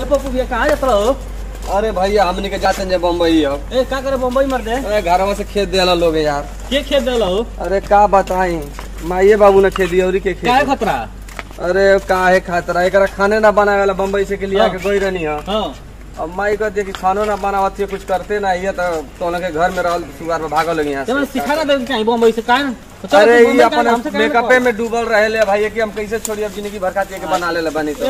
ए पप्पू भैया कहाँ जात रहो? अरे भैया हमने के जाते हैं बम्बई अब। ए का करे बम्बई मर दे? अरे घरवा से खेत देला लोग यार। के खेत देला हो? अरे का बताई माइये बाबू ने खेती और के का खेती खतरा? अरे का है खातरा? एकरा खाने ना बनावे वाला बम्बई से के लिया के गई रहनी है। हाँ। अब माई है कि खानो ना बनावत है कुछ करते ना ये तो तो के घर में रहल सुगार में भागल लगी यहाँ जब से सिखाना दे कहीं बम्बई से का अरे ये अपन मेकअपे में डूबल रहे ले भाई कि हम कैसे छोड़ी अब ज़िंदगी भर खाती है कि बना ले बनी तो।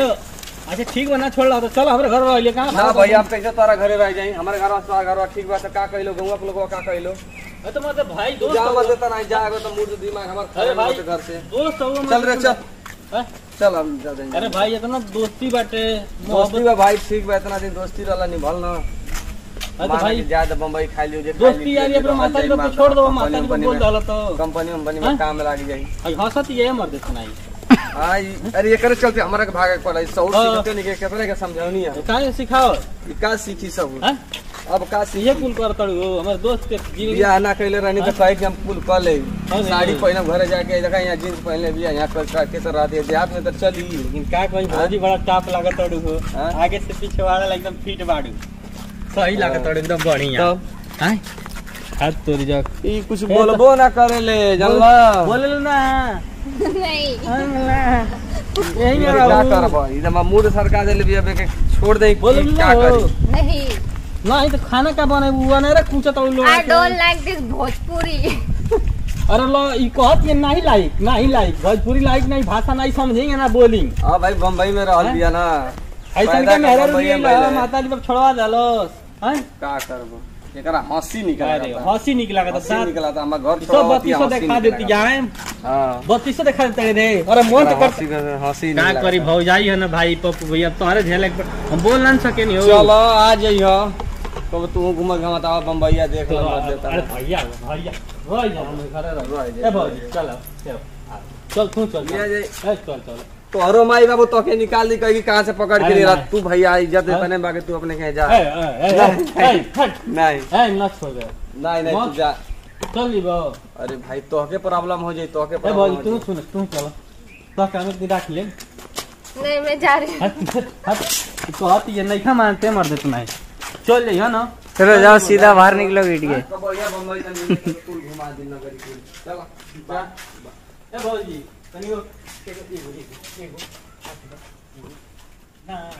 अच्छा ठीक बना छोड़ ला तो चल हमारे घर वाले कहाँ ना भैया हम कैसे तारा घरे रह जाई हमारे घर तोरा घर ठीक बा तो का कहिलो गौवा के लोगवा का कहिलो? तो मतलब भाई दोस्त जा मत देता नहीं जाएगा तो मुँह दिमाग हमार अरे भाई घर से। दोस्त हो मतलब- चल रे चल। चल हम जा देंगे। अरे भाई इतना दोस्ती बाटे। दोस्ती बा भाई ठीक बा इतना दिन दोस्ती रहला निभल ना। है तो भाई जा तो बम्बई खा लियो जे दोस्ती यार अपने माता जी को छोड़ दो माता जी को बोल डालो तो। कंपनी उम्पनी हाँ? में काम लग जाई। हंसत ये मर दे सुनाई। हाँ ई- अरे ये करे चलते हमारा भागे पड़ा सौ हाँ। सीखते नहीं के कितने के समझौनी है। काहे सिखाओ? का सीखी सब। अब का ये सीखी कुल कर तड़ू हो हमारे दोस्त के जीवन बियाह ना कैले रहनी तो कहे कि हम कुल कर ले। हाँ, साड़ी। पहने घरे जाके देखा यहाँ जींस पहनले बिया यहाँ कर कर के सर रहती है देहात में तो चली। लेकिन का कोई भौजी बड़ा टाप लागत तड़ू हो। हाँ? आगे से पीछे वाला एकदम फिट बाड़ू। सही लागत तड़ू एकदम बढ़िया। तब हैं? हाथ तोरी जा ई कुछ बोलबो ना करे ले जानला बोले ना। ये क्या। करबो ई जमा मूड सरकार दे बिया के छोड़ दे लो क्या। करी नहीं नहीं तो खाना का बने बुआ नहीं रे कुछ तो लोग I don't like this Bhojpuri अरे लो ई कहत ये नहीं लाइक नहीं लाइक भोजपुरी लाइक नहीं भाषा नहीं समझेंगे ना बोलिंग हाँ भाई बम्बई में रहल? बिया ना ऐसा के मेहरा पहले। माता जी पर छोड़वा डालो हैं का करबो एकरा हँसी निकल अरे हँसी निकला का हँसी निकला था हमार घर हँसी दिखा देती जाए। हाँ। बत्तीस सौ दिखा देते रे। अरे मन तो हँसी का- हँसी का करी भौजाई है ना भाई पप्पू भैया तुम्हारे झेले हम बोल ना सके नहीं हो। चलो आ जाइयो। कब तू घूम घमाता बम्बईया देख तो लो मत अरे भैया भैया भैया हम घरे रहो रह जाए। ए भौजी चलो चल तू चल। चल चल। तो हरो माई बाबू तो के निकाल दी कहीं कहाँ से पकड़ के ले रहा? तू भैया इज़्ज़त हाँ? बने बाकी तू अपने कहीं जा। नहीं। नहीं नहीं तू। जा। चल अरे भाई तोहके प्रॉब्लम हो जाई तोहके प्रॉब्लम हो तू। सुन तू चलो। तो काम एक रख ले नहीं मैं जा रही हूँ। हट हट हट। तो हट ये नहीं खा मानते मर दे तू नहीं चल जाइए ना। चलो जाओ सीधा बाहर निकलो गेट के कब भैया बम्बई तनी तू घुमा दी नगरी कुल चलो ए भौजी Nah,